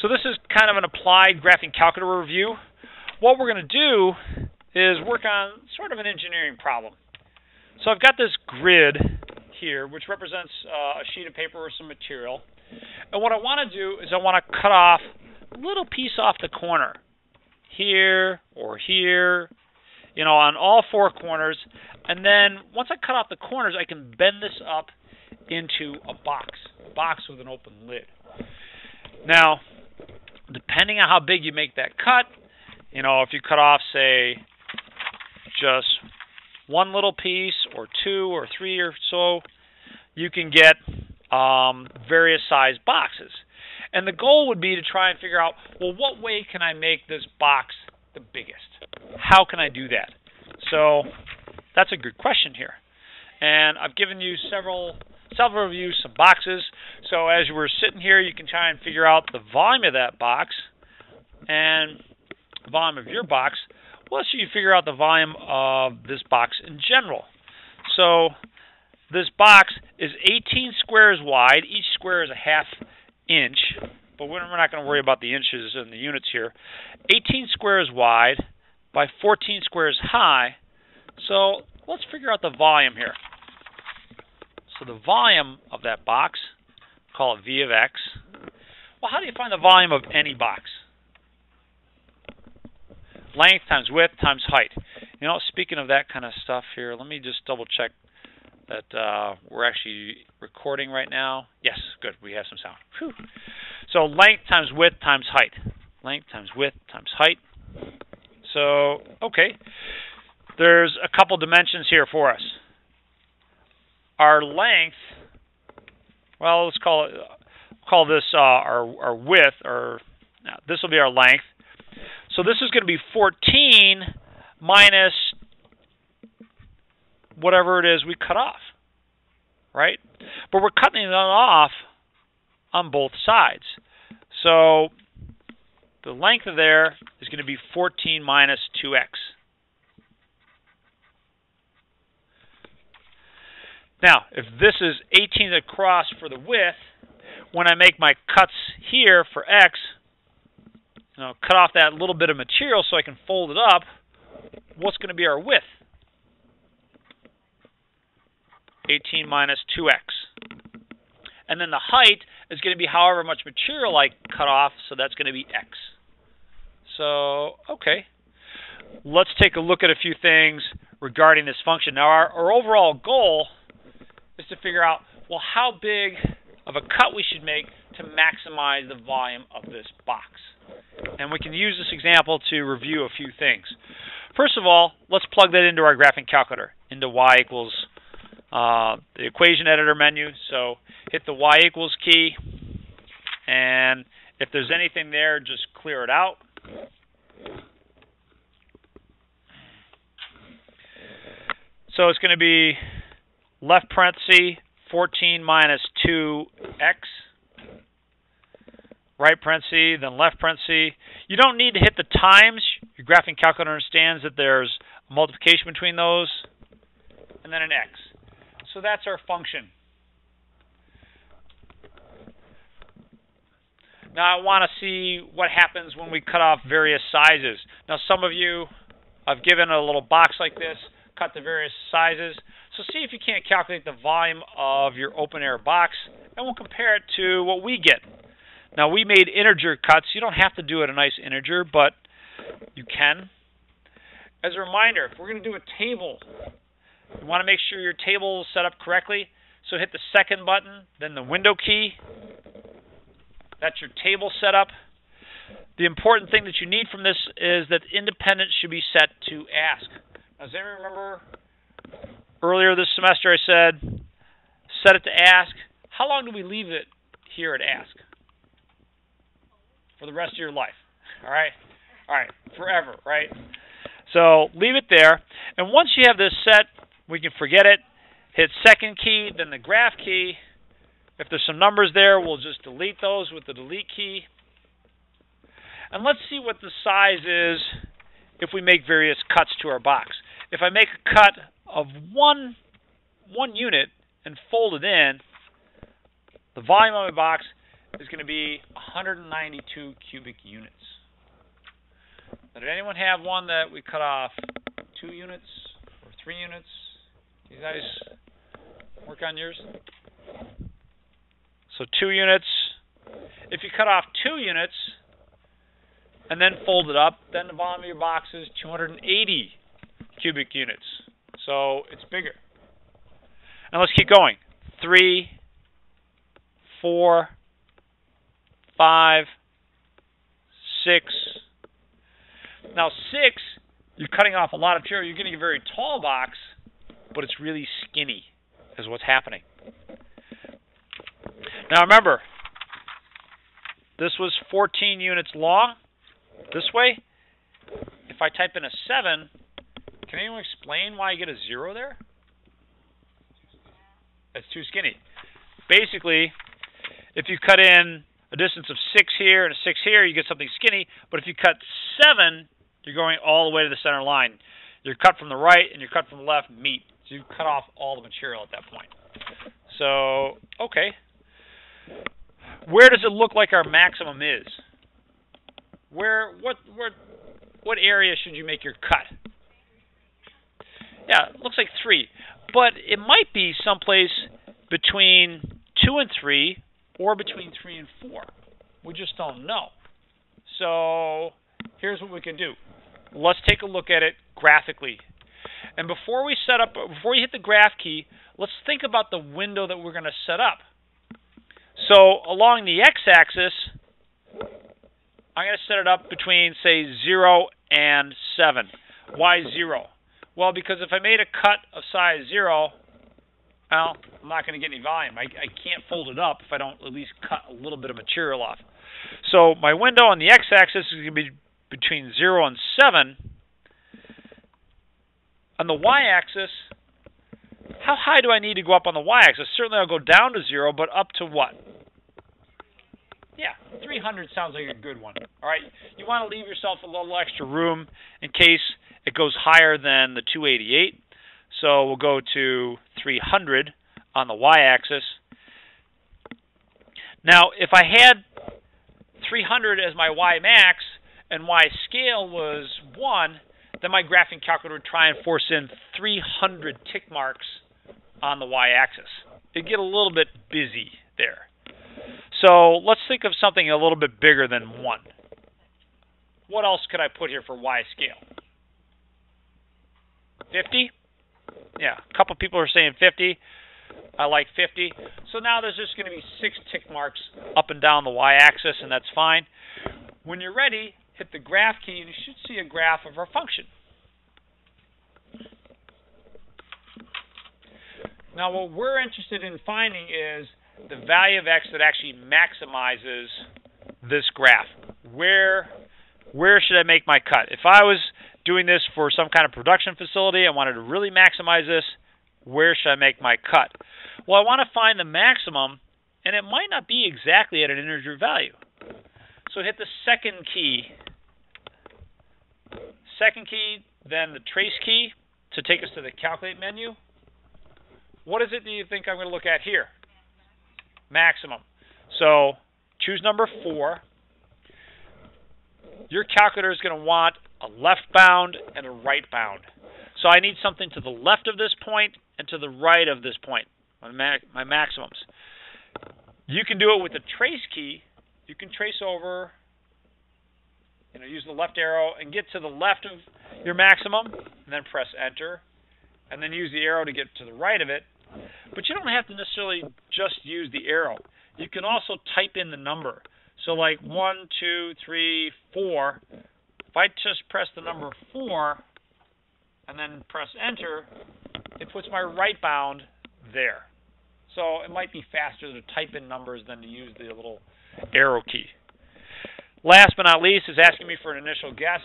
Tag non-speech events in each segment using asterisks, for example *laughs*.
So this is kind of an applied graphing calculator review. What we're going to do is work on sort of an engineering problem. So I've got this grid here, which represents uh, a sheet of paper or some material. And what I want to do is I want to cut off a little piece off the corner, here or here, you know, on all four corners. And then once I cut off the corners, I can bend this up into a box, a box with an open lid. Now, depending on how big you make that cut, you know, if you cut off, say, just one little piece or two or three or so, you can get um, various size boxes. And the goal would be to try and figure out, well, what way can I make this box the biggest? How can I do that? So that's a good question here. And I've given you several several of you some boxes. So as you were sitting here, you can try and figure out the volume of that box and the volume of your box. Let's you figure out the volume of this box in general. So this box is 18 squares wide. Each square is a half inch, but we're not going to worry about the inches and the units here. 18 squares wide by 14 squares high. So let's figure out the volume here. So the volume of that box, call it V of x. Well, how do you find the volume of any box? Length times width times height. You know, speaking of that kind of stuff here, let me just double check that uh, we're actually recording right now. Yes, good. We have some sound. Whew. So length times width times height. Length times width times height. So, okay. There's a couple dimensions here for us. Our length, well, let's call it call this uh, our our width, or this will be our length. So this is going to be 14 minus whatever it is we cut off, right? But we're cutting it off on both sides. So the length of there is going to be 14 minus 2x. Now, if this is 18 across for the width, when I make my cuts here for x, you know, cut off that little bit of material so I can fold it up, what's going to be our width? 18 minus 2x. And then the height is going to be however much material I cut off, so that's going to be x. So, okay. Let's take a look at a few things regarding this function. Now, our, our overall goal is to figure out, well, how big of a cut we should make to maximize the volume of this box. And we can use this example to review a few things. First of all, let's plug that into our graphing calculator, into y equals uh, the equation editor menu. So hit the y equals key, and if there's anything there, just clear it out. So it's going to be left parenthesis 14 minus 2x, right parenthesis, then left parenthesis. You don't need to hit the times. Your graphing calculator understands that there's multiplication between those, and then an x. So that's our function. Now I want to see what happens when we cut off various sizes. Now some of you, I've given a little box like this, cut the various sizes. So see if you can't calculate the volume of your open air box, and we'll compare it to what we get. Now we made integer cuts. You don't have to do it a nice integer, but you can. As a reminder, if we're going to do a table, you want to make sure your table is set up correctly. So hit the second button, then the window key. That's your table setup. The important thing that you need from this is that independence should be set to ask. Does anyone remember Earlier this semester, I said, set it to ask. How long do we leave it here at ask? For the rest of your life. All right? All right. Forever, right? So leave it there. And once you have this set, we can forget it. Hit second key, then the graph key. If there's some numbers there, we'll just delete those with the delete key. And let's see what the size is if we make various cuts to our box. If I make a cut of one one unit and fold it in, the volume of my box is going to be 192 cubic units. Now, did anyone have one that we cut off two units or three units? You guys work on yours? So two units. If you cut off two units and then fold it up, then the volume of your box is 280 cubic units. So it's bigger. And let's keep going. Three, four, five, six. Now six, you're cutting off a lot of material. You're getting a very tall box, but it's really skinny, is what's happening. Now remember, this was 14 units long. This way, if I type in a 7, can anyone explain why I get a 0 there? That's too skinny. Basically, if you cut in a distance of 6 here and a 6 here, you get something skinny. But if you cut 7, you're going all the way to the center line. You're cut from the right and you're cut from the left meet. So you cut off all the material at that point. So, okay. Where does it look like our maximum is? Where what what what area should you make your cut? Yeah, it looks like 3. But it might be someplace between 2 and 3 or between 3 and 4. We just don't know. So, here's what we can do. Let's take a look at it graphically. And before we set up before we hit the graph key, let's think about the window that we're going to set up. So along the x-axis, I'm going to set it up between, say, 0 and 7. Why 0? Well, because if I made a cut of size 0, well, I'm not going to get any volume. I, I can't fold it up if I don't at least cut a little bit of material off. So my window on the x-axis is going to be between 0 and 7. On the y-axis, how high do I need to go up on the y-axis? Certainly I'll go down to 0, but up to what? Yeah, 300 sounds like a good one. All right, you want to leave yourself a little extra room in case it goes higher than the 288. So we'll go to 300 on the y-axis. Now, if I had 300 as my y max and y scale was 1, then my graphing calculator would try and force in 300 tick marks on the y-axis. It'd get a little bit busy there. So let's think of something a little bit bigger than 1. What else could I put here for y scale? 50? Yeah, a couple people are saying 50. I like 50. So now there's just going to be six tick marks up and down the y-axis, and that's fine. When you're ready, hit the graph key, and you should see a graph of our function. Now, what we're interested in finding is the value of x that actually maximizes this graph. Where where should I make my cut? If I was doing this for some kind of production facility, I wanted to really maximize this, where should I make my cut? Well, I want to find the maximum, and it might not be exactly at an integer value. So hit the second key. Second key, then the trace key to take us to the calculate menu. What is it that you think I'm going to look at here? maximum. So choose number four. Your calculator is going to want a left bound and a right bound. So I need something to the left of this point and to the right of this point, my, my maximums. You can do it with the trace key. You can trace over, you know, use the left arrow and get to the left of your maximum, and then press enter, and then use the arrow to get to the right of it, but you don't have to necessarily just use the arrow. You can also type in the number. So like one, two, three, four. If I just press the number four and then press enter, it puts my right bound there. So it might be faster to type in numbers than to use the little arrow key. Last but not least is asking me for an initial guess.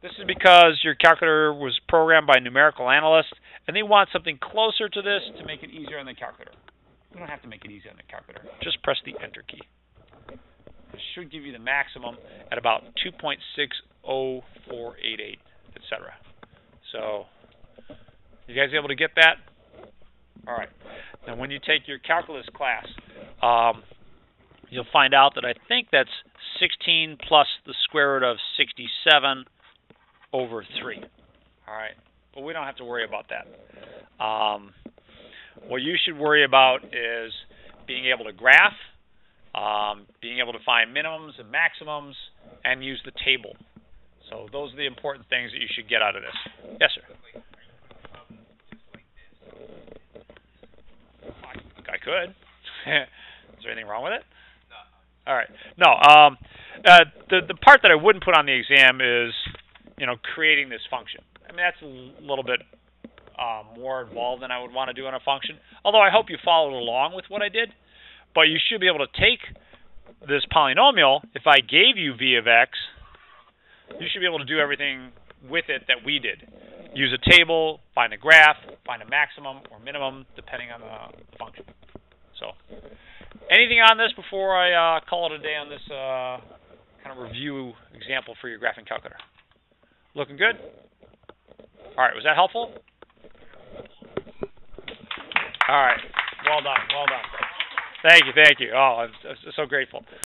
This is because your calculator was programmed by numerical analysts, and they want something closer to this to make it easier on the calculator. You don't have to make it easy on the calculator. Just press the Enter key. It should give you the maximum at about 2.60488, etc. So, you guys able to get that? All right. Now, when you take your calculus class, um, you'll find out that I think that's 16 plus the square root of 67 over 3. All right, but we don't have to worry about that. Um, what you should worry about is being able to graph, um, being able to find minimums and maximums, and use the table. So those are the important things that you should get out of this. Yes, sir. I, could. *laughs* is there anything wrong with it? No. All right. No. Um, uh, the the part that I wouldn't put on the exam is, you know, creating this function. I mean, that's a little bit uh, more involved than I would want to do on a function. Although I hope you followed along with what I did. But you should be able to take this polynomial. If I gave you v of x, you should be able to do everything with it that we did. Use a table, find a graph, find a maximum or minimum, depending on the function. So, anything on this before I uh, call it a day on this uh, kind of review example for your graphing calculator? Looking good? All right, was that helpful? All right, well done, well done. Thank you, thank you. Oh, I'm so grateful.